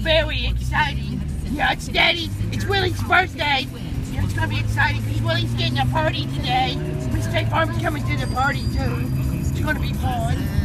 very exciting. Yeah, it's Daddy. It's Willie's birthday. Yeah, it's gonna be exciting because Willie's getting a party today. Miss State Farm's coming to the party too. It's gonna be fun.